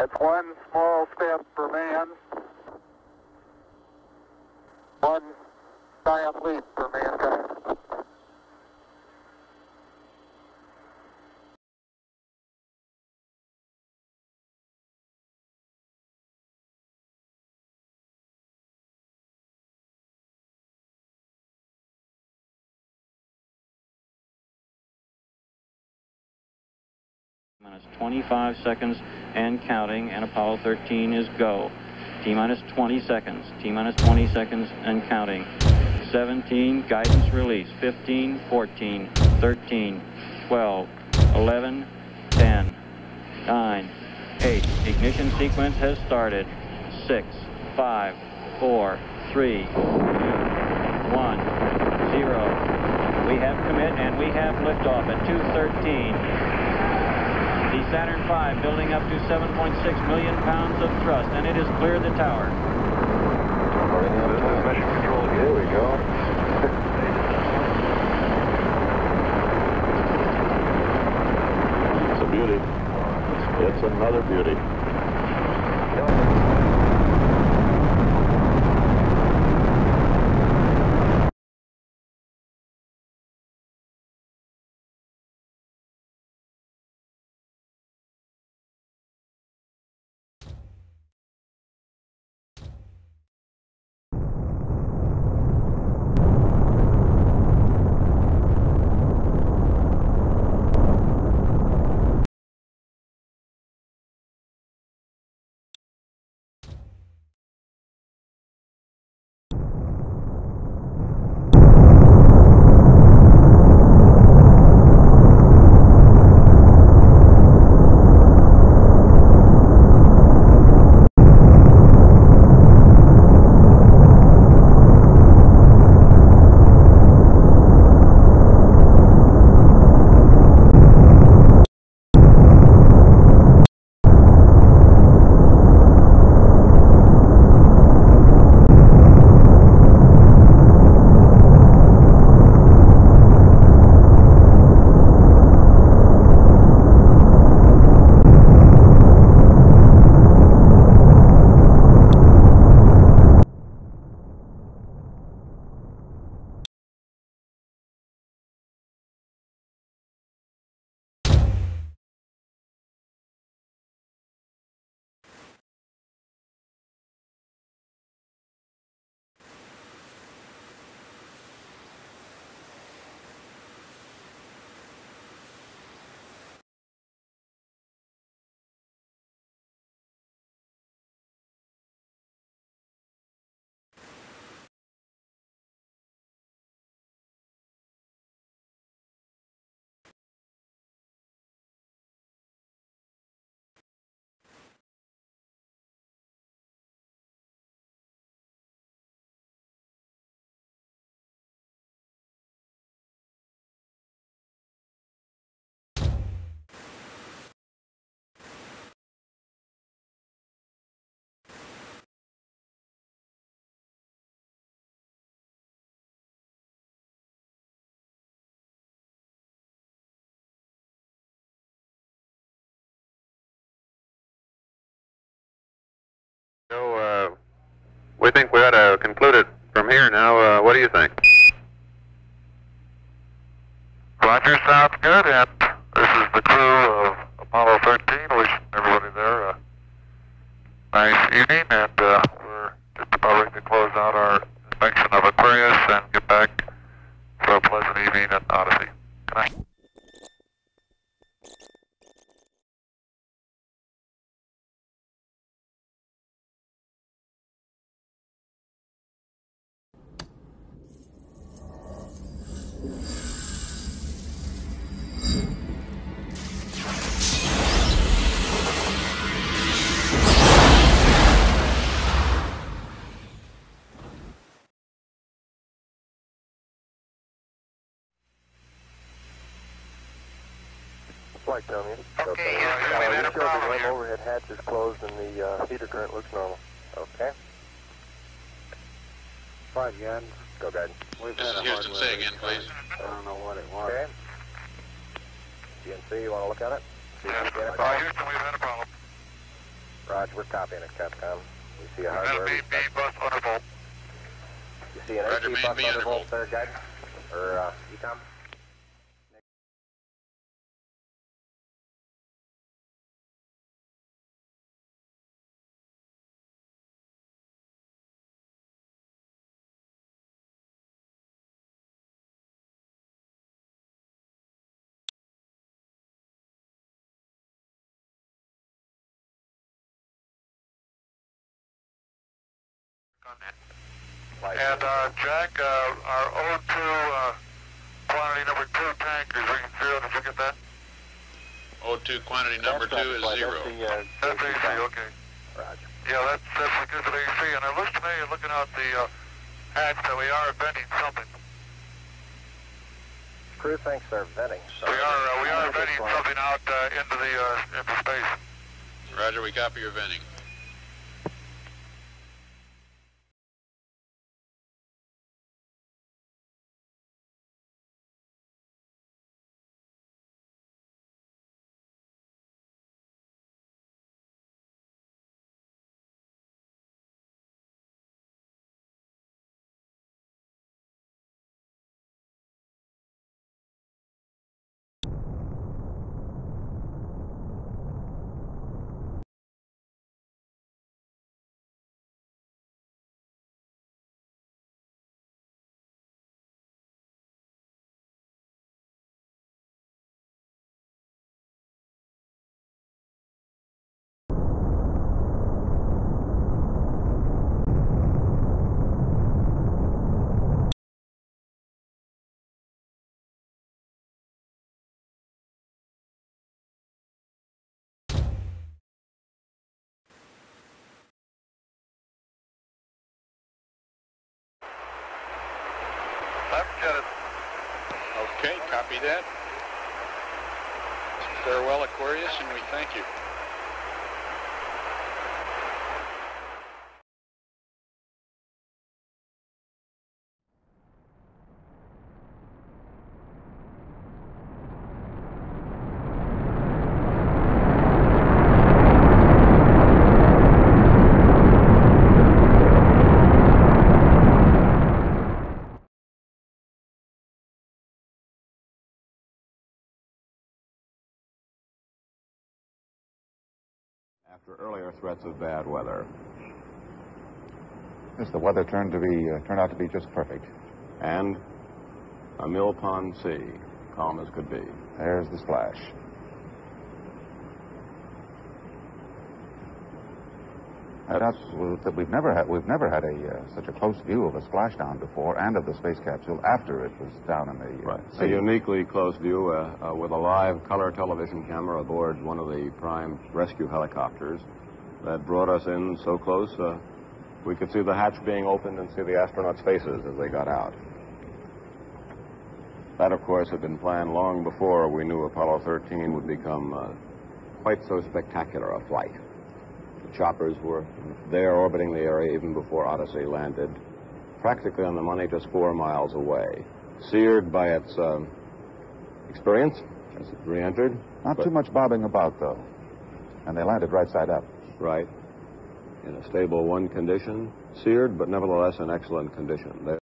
That's one small step for man, one giant leap for mankind. Minus 25 seconds and counting, and Apollo 13 is go. T minus 20 seconds, T minus 20 seconds and counting. 17, guidance release. 15, 14, 13, 12, 11, 10, 9, 8. Ignition sequence has started. 6, 5, 4, 3, 2, 1, 0. We have commit and we have liftoff at 213. The Saturn V building up to 7.6 million pounds of thrust, and it has cleared the tower. This is Mission Control. Here we go. It's a beauty. It's another beauty. We think we ought to conclude it from here now. Uh, what do you think? Roger, sounds good. And this is the crew of Apollo 13. Wish everybody there a nice evening. And uh, we're just about ready to close out our inspection of Aquarius and get Flight down here. Okay, yes, sir, we've had a problem the here. overhead hatch is closed and the uh, heater current looks normal. Okay. Fine, Jan. Go, guide. We've This is Houston. Say again, please. I don't know what it was. Okay. GNC, you want to look at it? See if Yes, you get it uh. Houston, we've had a problem. Roger, we're copying it, Capcom. We see a And hardware. B, B, bus undervolt. You see an AC main bus B undervolt undervolt. there, guidance? Or uh, EECOM? And uh, Jack, uh, our O2 uh, quantity number two tankers reading zero. Did you get that? O2 quantity number That's two is right, zero. That's the, uh, That's AC AC. Okay. Roger. Yeah, that's that's because of AC. And it looks to me, looking out the uh, hatch, that we are venting something. Crew thinks they're venting. So We are uh, we are venting something out uh, into the uh, into space. Roger, we copy your venting. Left Okay, copy that. Farewell, Aquarius, and we thank you. Earlier threats of bad weather. Yes, the weather turned to be uh, turned out to be just perfect. And a mill pond sea, calm as could be. There's the splash. Uh, that's that we've never had we've never had a uh, such a close view of a splashdown before, and of the space capsule after it was down in the uh, A sea. uniquely close view uh, uh, with a live color television camera aboard one of the prime rescue helicopters that brought us in so close uh, we could see the hatch being opened and see the astronauts' faces as they got out. That, of course, had been planned long before we knew Apollo 13 would become uh, quite so spectacular a flight. Choppers were there orbiting the area even before Odyssey landed, practically on the money just four miles away. Seared by its um, experience as it re entered. Not too much bobbing about though, and they landed right side up. Right. In a stable one condition, seared, but nevertheless in excellent condition. They